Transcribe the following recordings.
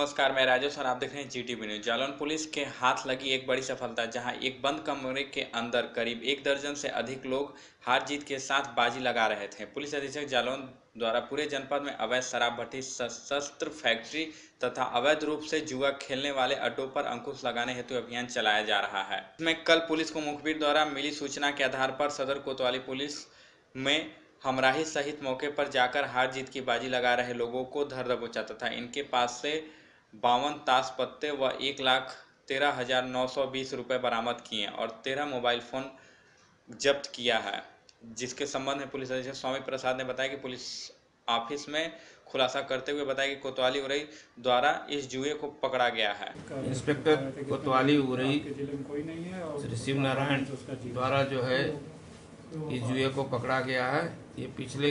नमस्कार, मैं राजेश और आप देख रहे हैं जीटीवी न्यूज़ जालौन पुलिस के हाथ लगी एक बड़ी सफलता, जहाँ एक बंद कमरे के अंदर करीब एक दर्जन से अधिक लोग हार जीत के साथ बाजी लगा रहे थे। पुलिस अधीक्षक जालौन द्वारा पूरे जनपद में अवैध शराब भट्टी सशस्त्र फैक्ट्री तथा अवैध रूप से जुआ खेलने वाले अड्डों पर अंकुश लगाने हेतु अभियान चलाया जा रहा है। इसमें कल पुलिस को मुखबिर द्वारा मिली सूचना के आधार पर सदर कोतवाली पुलिस में हमराही सहित मौके पर जाकर हार जीत की बाजी लगा रहे लोगों को धर दबोचा तथा इनके पास से बावन ताश पत्ते व एक लाख तेरह हज़ार नौ सौ बीस रुपये बरामद किए और तेरह मोबाइल फ़ोन जब्त किया है जिसके संबंध में पुलिस अधीक्षक स्वामी प्रसाद ने बताया कि पुलिस ऑफ़िस में खुलासा करते हुए बताया कि कोतवाली उरई द्वारा इस जुए को पकड़ा गया है। इंस्पेक्टर कोतवाली उरई ज़िले में कोई नहीं है और श्री शिव नारायण द्वारा जो है इस जुए को पकड़ा गया है। ये पिछले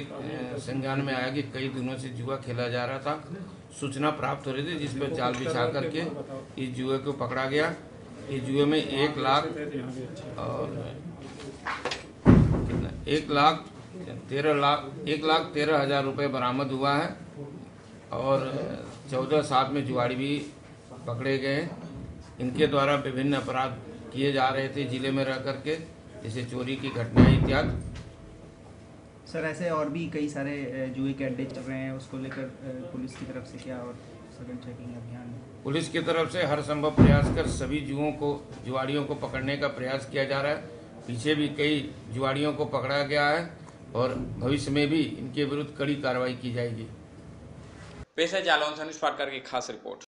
संज्ञान में आया कि कई दिनों से जुआ खेला जा रहा था। सूचना प्राप्त हो रही थी, जिस पर जाल बिछा करके इस जुए को पकड़ा गया। इस जुए में एक लाख, और कितना? एक लाख, तेरह लाख, एक लाख तेरह हज़ार रुपये बरामद हुआ है। और चौदह सात में जुआड़ी भी पकड़े गए इनके द्वारा विभिन्न अपराध किए जा रहे थे ज़िले में रह करके। जैसे चोरी की घटनाएँ इत्यादि। सर ऐसे और भी कई सारे जुए के अड्डे चल रहे हैं उसको लेकर पुलिस की तरफ़ से क्या और सघन चेकिंग अभियान पुलिस की तरफ़ से हर संभव प्रयास कर सभी जुओं को जुआड़ियों को पकड़ने का प्रयास किया जा रहा है। पीछे भी कई जुआड़ियों को पकड़ा गया है और भविष्य में भी इनके विरुद्ध कड़ी कार्रवाई की जाएगी। पेशा जालौन से अनुज पाटकर की खास रिपोर्ट।